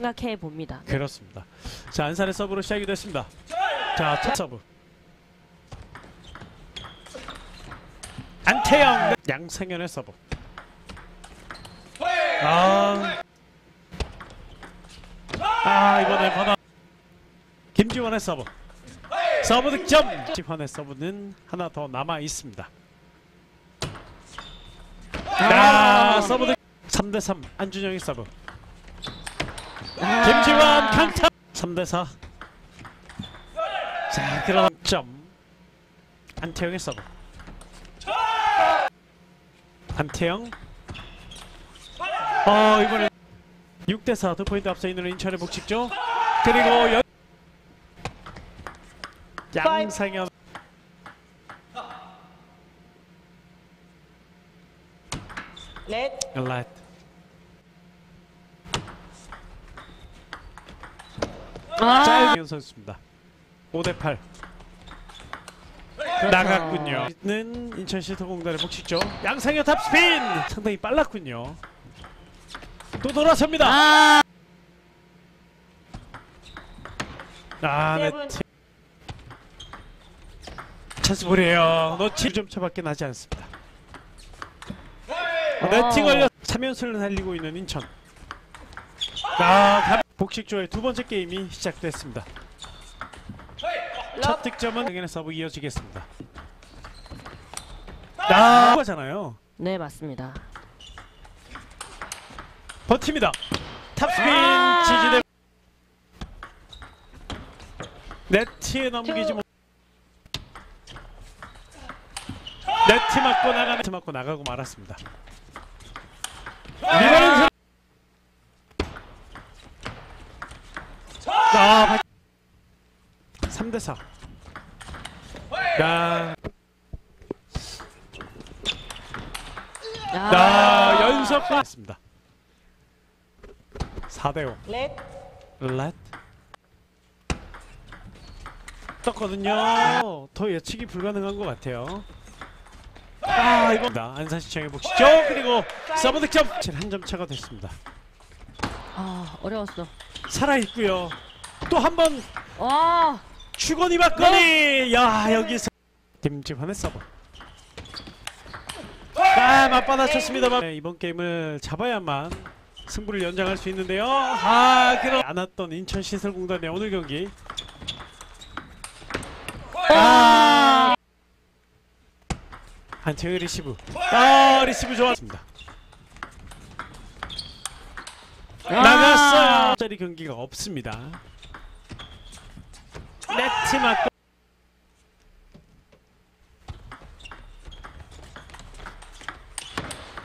생각해 봅니다. 그렇습니다. 자 안산의 서브로 시작이 됐습니다. 자 첫 서브 안태영 양승현의 서브. 아, 아 이번에 번호 김지원의 서브. 서브 득점. 지환의 서브는 하나 더 남아 있습니다. 아, 서브 득 3대 3 안준영의 서브. 김지원 강타 3대 4. 자, 그럼 점 안태영의 서브. 안태영. 어, 이번에 6대 4 두 포인트 앞서 있는 인천의 복식조. 그리고 여... 양상현 넷, 라이트. 아, 짧은 선수입니다. 5대 8. 나갔군요. 는 인천 시터공단의 복식조 양상현 탑스핀 상당히 빨랐군요. 또 돌아섭니다. 아, 아, 네. 세븐. 찬스볼이에요. 놓치 좀 차밖에 나지 않습니다. 어, 네팅 걸려 3연승을 달리고 있는 인천. 아, 가- 복식조의 두 번째 게임이 시작됐습니다. 첫 득점은 당연히 서브 이어지겠습니다. 아, 거잖아요. 네 맞습니다. 버팁니다. 탑스핀 지지대 네트에 넘기지 못. 네트 맞고 나가 네트 맞고 나가고 말았습니다. 이번엔 3대 4. 야, 아, 나 연속 했습니다. 4대 5. 넷, 렛 떴거든요. 더 예측이 불가능한 것 같아요. 아 이거 다 안산시청의 복시죠. 그리고 서브 득점 한 점 차가 됐습니다. 아 어려웠어. 살아 있고요. 또 한번 와, 추건이 맞거니. 야 여기서 김지환의 서브. 아 맞받아쳤습니다만 네, 이번 게임을 잡아야만 승부를 연장할 수 있는데요. 아 그럼 안 왔던 인천 시설공단의 오늘 경기. 아 한태의 리시브. 아 리시브 좋았습니다. 나갔어요. 짜리 경기가 없습니다. 맞고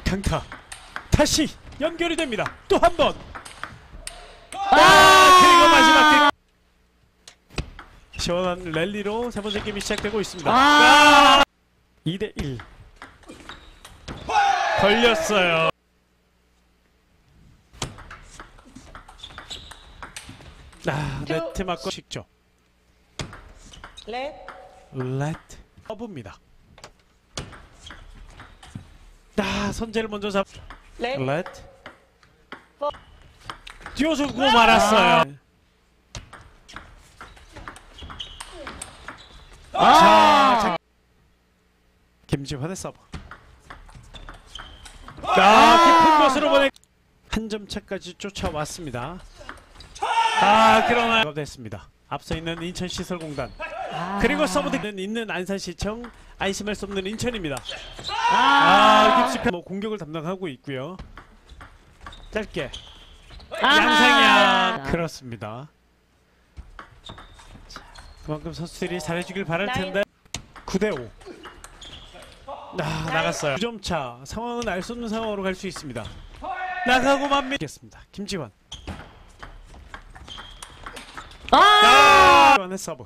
강타 다시 연결이 됩니다. 또 한 번. 아 그리고 마지막 그 시원한 랠리로 세 번째 게임이 시작되고 있습니다. 아. 2대 1 걸렸어요. 아 네트 맞고 식죠. 넷, 레트 서브입니다. 아 선제를 먼저 잡. 넷, 레트 뛰어주고 말았어요. 자, 자, 김지환의 서브. 아 깊은 곳으로 보내 한 점 차까지 쫓아왔습니다. 아 그러나 됐습니다. 앞서 있는 인천 시설공단 아. 그리고 서브는 있는 안산시청 안심할 수 없는 인천입니다. 아, 아 깊이 뭐 공격을 담당하고 있고요. 짧게 양상현 그렇습니다. 자, 그만큼 선수들이 잘해주길 바랄 텐데 9대 5. 아 나갔어요. 2점 차 상황은 알 수 없는 상황으로 갈 수 있습니다. 나가고 맙니다. 김지환. 아, 김지환의 서브.